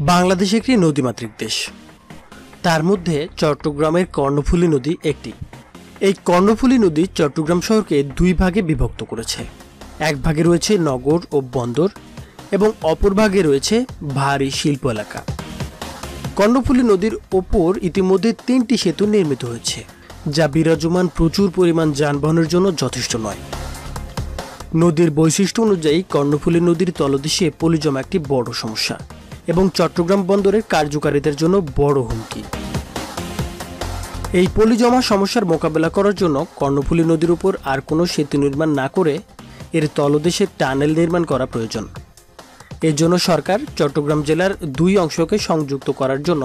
বাংলাদেশ একটি নদীমাতৃক দেশ। তার মধ্যে চট্টগ্রামের কর্ণফুলী নদী একটি। এই কর্ণফুলী নদী চট্টগ্রাম শহরকে দুই ভাগে বিভক্ত করেছে। এক ভাগে রয়েছে নগর ও বন্দর এবং অপর ভাগে রয়েছে ভারী শিল্প এলাকা। কর্ণফুলী নদীর ওপর ইতিমধ্যে তিনটি সেতু নির্মিত হয়েছে, যা বিরাজমান প্রচুর পরিমাণ যানবাহনের জন্য যথেষ্ট নয়। নদীর বৈশিষ্ট্য অনুযায়ী কর্ণফুলী নদীর তলদেশে পলিজমা একটি বড় সমস্যা। এবং চট্টগ্রাম বন্দরের কার্যকারিতার জন্য বড় হুমকি। এই পলি জমা সমস্যার মোকাবেলা করার জন্য কর্ণফুলী নদীর উপর আর কোনো সেতু নির্মাণ না করে এর তলদেশে টানেল নির্মাণ করা প্রয়োজন। এর জন্য সরকার চট্টগ্রাম জেলার দুই অংশকে সংযুক্ত করার জন্য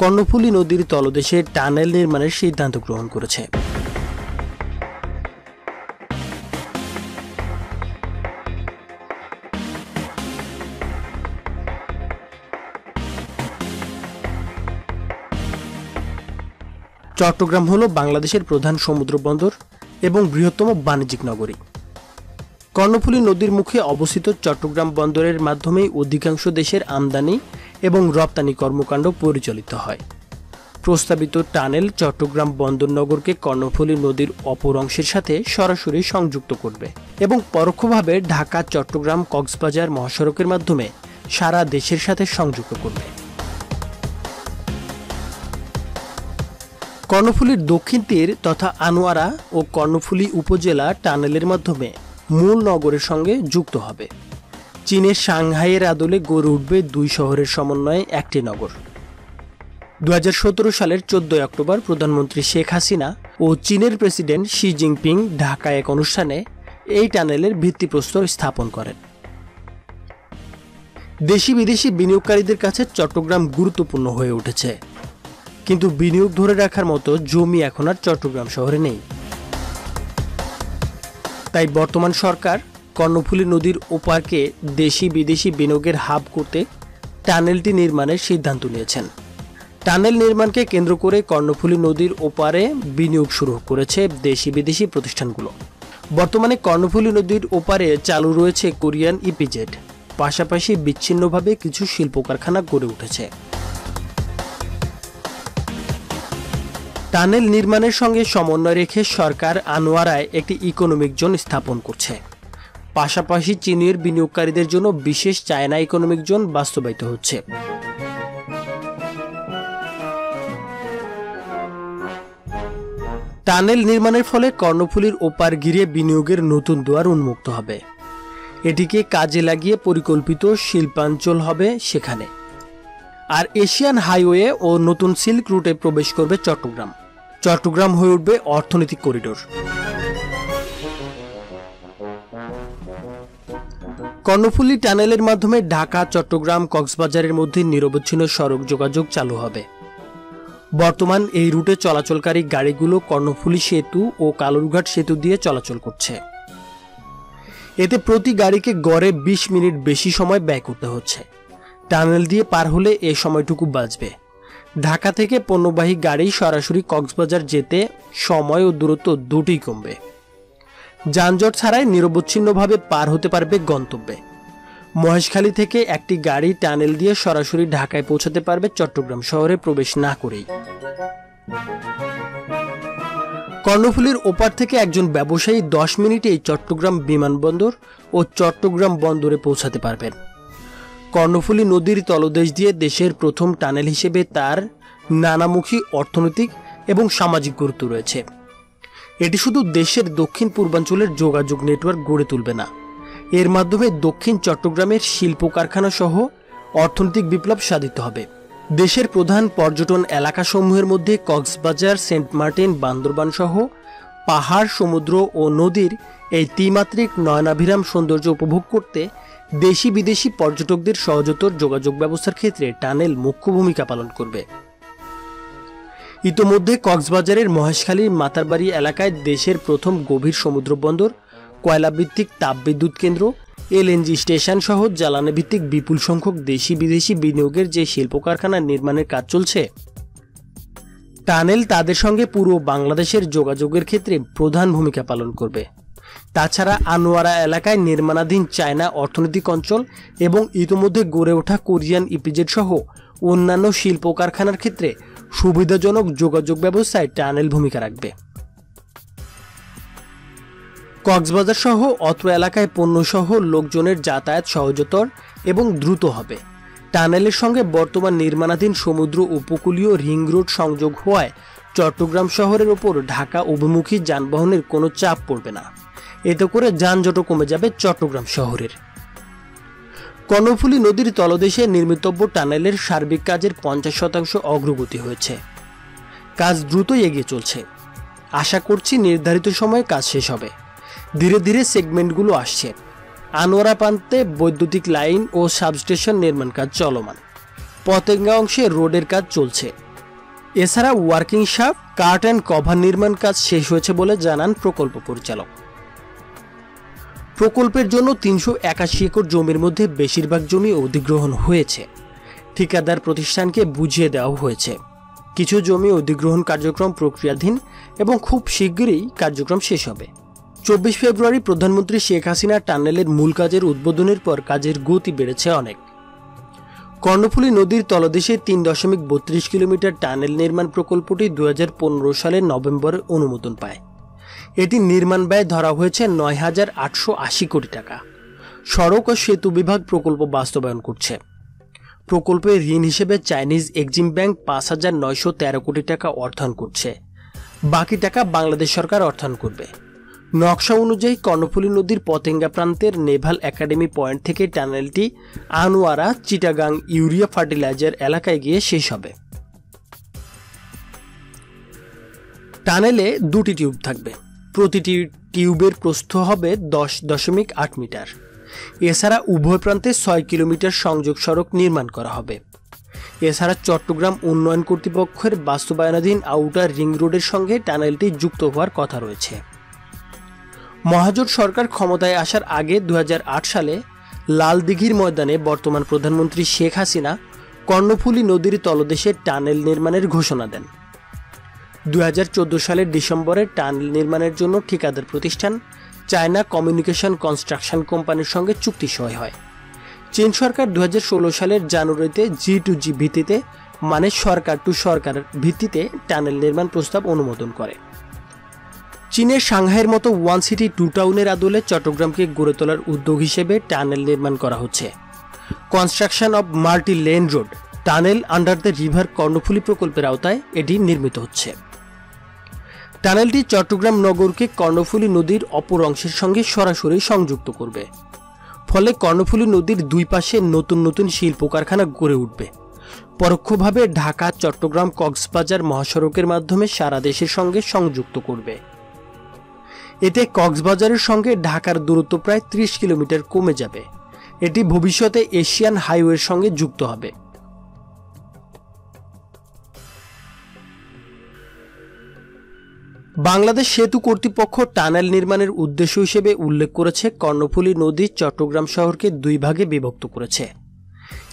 কর্ণফুলী নদীর তলদেশে টানেল নির্মাণের সিদ্ধান্ত গ্রহণ করেছে। চট্টগ্রাম হল বাংলাদেশের প্রধান সমুদ্র বন্দর এবং বৃহত্তম বাণিজ্যিক নগরী। কর্ণফুলী নদীর মুখে অবস্থিত চট্টগ্রাম বন্দরের মাধ্যমেই অধিকাংশ দেশের আমদানি এবং রপ্তানি কর্মকাণ্ড পরিচালিত হয়। প্রস্তাবিত টানেল চট্টগ্রাম বন্দর নগরকে কর্ণফুলী নদীর অপর অংশের সাথে সরাসরি সংযুক্ত করবে এবং পরোক্ষভাবে ঢাকা চট্টগ্রাম কক্সবাজার মহাসড়কের মাধ্যমে সারা দেশের সাথে সংযুক্ত করবে। কর্ণফুলীর দক্ষিণ তীর তথা আনোয়ারা ও কর্ণফুলী উপজেলা টানেলের মাধ্যমে মূল নগরের সঙ্গে যুক্ত হবে। চীনের সাংহাইয়ের আদলে গড়ে উঠবে দুই শহরের সমন্বয়ে একটি নগর। দু হাজার সতেরো সালের চোদ্দই অক্টোবর প্রধানমন্ত্রী শেখ হাসিনা ও চীনের প্রেসিডেন্ট শি জিনপিং ঢাকায় এক অনুষ্ঠানে এই টানেলের ভিত্তিপ্রস্তর স্থাপন করেন। দেশি বিদেশি বিনিয়োগকারীদের কাছে চট্টগ্রাম গুরুত্বপূর্ণ হয়ে উঠেছে। কিন্তু বিনিয়োগ ধরে রাখার মতো জমি এখন আর চট্টগ্রাম শহরে নেই। তাই বর্তমান সরকার কর্ণফুলী নদীর ওপারকে দেশি বিদেশি বিনিয়োগের হাব করতে টানেলটি নির্মাণের সিদ্ধান্ত নিয়েছেন। টানেল নির্মাণকে কেন্দ্র করে কর্ণফুলী নদীর ওপারে বিনিয়োগ শুরু করেছে দেশি বিদেশি প্রতিষ্ঠানগুলো। বর্তমানে কর্ণফুলী নদীর ওপারে চালু রয়েছে কোরিয়ান ইপিজেড। পাশাপাশি বিচ্ছিন্নভাবে কিছু শিল্প কারখানা গড়ে উঠেছে। টানেল নির্মাণের সঙ্গে সমন্বয় রেখে সরকার আনোয়ারায় একটি ইকোনমিক জোন স্থাপন করছে। পাশাপাশি চীনের বিনিয়োগকারীদের জন্য বিশেষ চায়না ইকোনমিক জোন বাস্তবায়িত হচ্ছে। টানেল নির্মাণের ফলে কর্ণফুলীর ওপার ঘিরে বিনিয়োগের নতুন দুয়ার উন্মুক্ত হবে। এটিকে কাজে লাগিয়ে পরিকল্পিত শিল্পাঞ্চল হবে সেখানে। আর এশিয়ান হাইওয়ে ও নতুন সিল্ক রুটে প্রবেশ করবে চট্টগ্রাম। চট্টগ্রাম হয়ে উঠবে অর্থনৈতিক করিডোর। কর্ণফুলী টানেলের মাধ্যমে ঢাকা, চট্টগ্রাম, কক্সবাজারের মধ্যে নিরবচ্ছিন্ন সড়ক যোগাযোগ চালু হবে। বর্তমান এই রুটে চলাচলকারী গাড়িগুলো কর্ণফুলী সেতু ও কালুরঘাট সেতু দিয়ে চলাচল করছে। এতে প্রতি গাড়িকে গড়ে ২০ মিনিট বেশি সময় ব্যয় করতে হচ্ছে। টানেল দিয়ে পার হলে এ সময়টুকু বাঁচবে। ঢাকা থেকে পণ্যবাহী গাড়ি সরাসরি কক্সবাজার যেতে সময় ও দূরত্ব দুটোই কমবে। যানজট ছাড়াই নিরবচ্ছিন্নভাবে পার হতে পারবে গন্তব্যে। মহেশখালী থেকে একটি গাড়ি টানেল দিয়ে সরাসরি ঢাকায় পৌঁছাতে পারবে চট্টগ্রাম শহরে প্রবেশ না করেই। কর্ণফুলীর ওপার থেকে একজন ব্যবসায়ী দশ মিনিটেই চট্টগ্রাম বিমানবন্দর ও চট্টগ্রাম বন্দরে পৌঁছাতে পারবেন। কর্ণফুলী নদীর তলদেশ দিয়ে দেশের প্রথম টানেল হিসেবে তার নানামুখী অর্থনৈতিক এবং সামাজিক গুরুত্ব রয়েছে। এটি শুধু দেশের দক্ষিণ পূর্বাঞ্চলের যোগাযোগ নেটওয়ার্ক গড়ে তুলবে না। এর মাধ্যমে দক্ষিণ চট্টগ্রামের শিল্প কারখানা সহ অর্থনৈতিক বিপ্লব সাধিত হবে। দেশের প্রধান পর্যটন এলাকাসমূহের মধ্যে কক্সবাজার, সেন্ট মার্টিন, বান্দরবান সহ পাহাড়, সমুদ্র ও নদীর এই ত্রিমাত্রিক নয়নাভিরাম সৌন্দর্য উপভোগ করতে দেশি বিদেশি পর্যটকদের সহজতর যোগাযোগ ব্যবস্থার ক্ষেত্রে টানেল মুখ্য ভূমিকা পালন করবে। ইতোমধ্যে কক্সবাজারের মহেশখালীর মাতারবাড়ি এলাকায় দেশের প্রথম গভীর সমুদ্র বন্দর কয়লাভিত্তিক তাপবিদ্যুৎ কেন্দ্র, এলএনজি স্টেশন সহ জ্বালানি ভিত্তিক বিপুল সংখ্যক দেশি বিদেশি বিনিয়োগের যে শিল্প কারখানা নির্মাণের কাজ চলছে। টানেল তাদের সঙ্গে পুরো বাংলাদেশের যোগাযোগের ক্ষেত্রে প্রধান ভূমিকা পালন করবে। তাছাড়া আনোয়ারা এলাকায় নির্মাণাধীন চায়না অর্থনৈতিক অঞ্চল এবং ইতোমধ্যে গড়ে ওঠা কোরিয়ান ইপিজেড সহ অন্যান্য শিল্প কারখানার ক্ষেত্রে সুবিধাজনক যোগাযোগ ব্যবস্থায় টানেল ভূমিকা রাখবে। কক্সবাজার সহ অত্র এলাকায় পণ্যসহ লোকজনের যাতায়াত সহজতর এবং দ্রুত হবে। টানেলের সঙ্গে বর্তমান নির্মাণাধীন সমুদ্র উপকূলীয় রিং রোড সংযোগ হওয়ায় চট্টগ্রাম শহরের ওপর ঢাকা অভিমুখী যানবাহনের কোনো চাপ পড়বে না। এতে করে যানজটও কমে যাবে চট্টগ্রাম শহরের। কর্ণফুলী নদীর তলদেশে নির্মিতব্য টানেলের সার্বিক কাজের পঞ্চাশ শতাংশ অগ্রগতি হয়েছে। কাজ দ্রুতই এগিয়ে চলছে। আশা করছি নির্ধারিত সময়ে কাজ শেষ হবে। ধীরে ধীরে সেগমেন্টগুলো আসছে। আনোয়ারা প্রান্তে বৈদ্যুতিক লাইন ও সাবস্টেশন নির্মাণ কাজ চলমান। পতেঙ্গা অংশে রোডের কাজ চলছে। এছাড়া working shaft cut and cover নির্মাণ কাজ শেষ হয়েছে বলে জানান প্রকল্প পরিচালক। প্রকল্পের জন্য তিনশো একাশি একর জমির মধ্যে বেশিরভাগ জমি অধিগ্রহণ হয়েছে। ঠিকাদার প্রতিষ্ঠানকে বুঝিয়ে দেওয়া হয়েছে। কিছু জমি অধিগ্রহণ কার্যক্রম প্রক্রিয়াধীন এবং খুব শীঘ্রই কার্যক্রম শেষ হবে। চব্বিশ ফেব্রুয়ারি প্রধানমন্ত্রী শেখ হাসিনা টানেলের মূল কাজের উদ্বোধনের পর কাজের গতি বেড়েছে অনেক। কর্ণফুলী নদীর তলদেশে তিন দশমিক বত্রিশ কিলোমিটার টানেল নির্মাণ প্রকল্পটি দু হাজার পনেরো সালের নভেম্বরে অনুমোদন পায়। এটি নির্মাণ ব্যয় ধরা হয়েছে নয় হাজার আটশো আশি কোটি টাকা। সড়ক ও সেতু বিভাগ প্রকল্প বাস্তবায়ন করছে। প্রকল্পে ঋণ হিসেবে চাইনিজ এক্সিম ব্যাংক পাঁচ হাজার নয়শো তেরো কোটি টাকা অর্থায়ন করছে। বাকি টাকা বাংলাদেশ সরকার অর্থায়ন করবে। নকশা অনুযায়ী কর্ণফুলী নদীর পতেঙ্গা প্রান্তের নেভাল একাডেমি পয়েন্ট থেকে টানেলটি আনোয়ারা চিটাগাং ইউরিয়া ফার্টিলাইজার এলাকায় গিয়ে শেষ হবে। টানেলে দুটি টিউব থাকবে। প্রতিটি টিউবের প্রস্থ হবে দশ দশমিক আট মিটার। এছাড়া উভয় প্রান্তে ছয় কিলোমিটার সংযোগ সড়ক নির্মাণ করা হবে। এছাড়া চট্টগ্রাম উন্নয়ন কর্তৃপক্ষের বাস্তবায়নাধীন আউটার রিং রোডের সঙ্গে টানেলটি যুক্ত হওয়ার কথা রয়েছে। মহাজোট সরকার ক্ষমতায় আসার আগে দু হাজার আট সালে লাল দিঘির ময়দানে বর্তমান প্রধানমন্ত্রী শেখ হাসিনা কর্ণফুলী নদীর তলদেশে টানেল নির্মাণের ঘোষণা দেন। দুই হাজার চোদ্দ সালের ডিসেম্বরে টানেল নির্মাণের জন্য ঠিকাদার প্রতিষ্ঠান চায়না কমিউনিকেশন কনস্ট্রাকশন কোম্পানির সঙ্গে চুক্তি সই হয়। চীন সরকার দুই হাজার ষোলো সালের জানুয়ারিতে জি টু জি ভিত্তিতে মানে সরকার টু সরকার ভিত্তিতে টানেল নির্মাণ প্রস্তাব অনুমোদন করে। চীনের সাংহাইয়ের মতো ওয়ান সিটি টু টাউনের আদলে চট্টগ্রামকে গড়ে তোলার উদ্যোগ হিসেবে টানেল নির্মাণ করা হচ্ছে। Construction of multi lane road, tunnel under the river Karnaphuli প্রকল্পের আওতায় এটি নির্মিত হচ্ছে। টানেলটি চট্টগ্রাম নগরকে কর্ণফুলী নদীর অপর অংশের সঙ্গে সরাসরি সংযুক্ত করবে। ফলে কর্ণফুলী নদীর দুই পাশে নতুন নতুন শিল্প কারখানা গড়ে উঠবে। পরোক্ষভাবে ঢাকা, চট্টগ্রাম, কক্সবাজার মহাসড়কের মাধ্যমে সারা দেশের সঙ্গে সংযুক্ত করবে। এতে কক্সবাজারের সঙ্গে ঢাকার দূরত্ব প্রায় ত্রিশ কিলোমিটার কমে যাবে। এটি ভবিষ্যতে এশিয়ান হাইওয়ের সঙ্গে যুক্ত হবে। বাংলাদেশ সেতু কর্তৃপক্ষ টানেল নির্মাণের উদ্দেশ্য হিসেবে উল্লেখ করেছে, কর্ণফুলী নদী চট্টগ্রাম শহরকে দুই ভাগে বিভক্ত করেছে।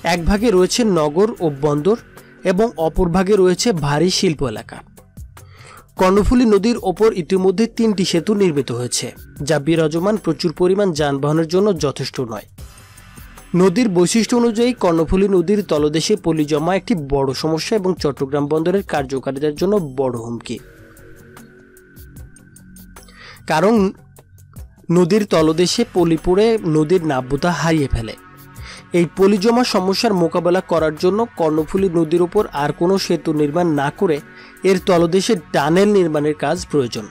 এক ভাগে রয়েছে নগর ও বন্দর এবং অপর ভাগে রয়েছে ভারী শিল্প এলাকা। কর্ণফুলী নদীর ওপর ইতিমধ্যে তিনটি সেতু নির্মিত হয়েছে, যা বিরাজমান প্রচুর পরিমাণ যানবাহনের জন্য যথেষ্ট নয়। নদীর বৈশিষ্ট্য অনুযায়ী কর্ণফুলী নদীর তলদেশে পলি জমা একটি বড় সমস্যা এবং চট্টগ্রাম বন্দরের কার্যকারিতার জন্য বড় হুমকি। কারণ নদীর তলদেশে পলি পড়ে নদীর নাব্যতা হারিয়ে ফেলে। এই পলি জমা সমস্যার মোকাবেলা করার জন্য কর্ণফুলী নদীর ওপর আর কোনো সেতু নির্মাণ না করে এর তলদেশে টানেল নির্মাণের কাজ প্রয়োজন।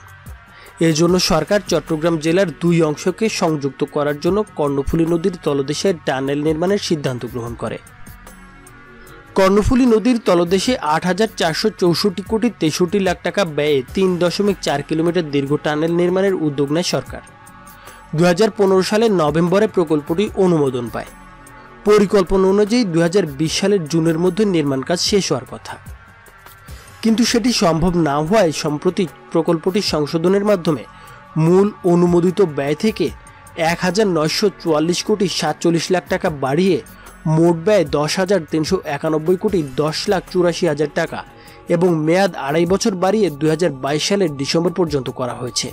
এর জন্য সরকার চট্টগ্রাম জেলার দুই অংশকে সংযুক্ত করার জন্য কর্ণফুলী নদীর তলদেশে টানেল নির্মাণের সিদ্ধান্ত গ্রহণ করে। কর্ণফুলী নদীর তলদেশে আট হাজার চারশো চৌষট্টি কোটি তেষট্টি লাখ টাকা ব্যয়ে তিন দশমিক চার কিলোমিটার দীর্ঘ টানেল নির্মাণের উদ্যোগ নেয় সরকার। দু হাজার সালের নভেম্বরে প্রকল্পটি অনুমোদন পায়। পরিকল্পনা অনুযায়ী দু বিশ সালের জুনের মধ্যে নির্মাণ কাজ শেষ হওয়ার কথা। কিন্তু সেটি সম্ভব না হওয়ায় সম্প্রতি প্রকল্পটি সংশোধনের মাধ্যমে মূল অনুমোদিত ব্যয় থেকে এক হাজার নয়শো চুয়াল্লিশ কোটি সাতচল্লিশ লাখ টাকা বাড়িয়ে মোট ব্যয় দশ হাজার তিনশো একানব্বই কোটি দশ লাখ চুরাশি হাজার টাকা এবং মেয়াদ আড়াই বছর বাড়িয়ে দু হাজার বাইশ সালের ডিসেম্বর পর্যন্ত করা হয়েছে।